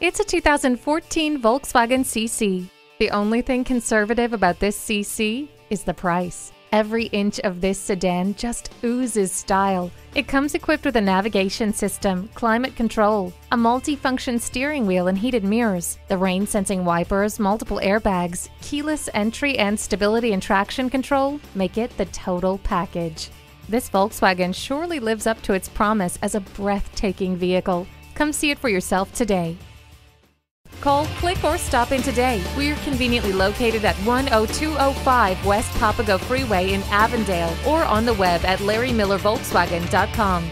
It's a 2014 Volkswagen CC. The only thing conservative about this CC is the price. Every inch of this sedan just oozes style. It comes equipped with a navigation system, climate control, a multi-function steering wheel and heated mirrors, the rain-sensing wipers, multiple airbags, keyless entry and stability and traction control make it the total package. This Volkswagen surely lives up to its promise as a breathtaking vehicle. Come see it for yourself today. Call, click, or stop in today. We're conveniently located at 10205 West Papago Freeway in Avondale or on the web at larrymillervolkswagen.com.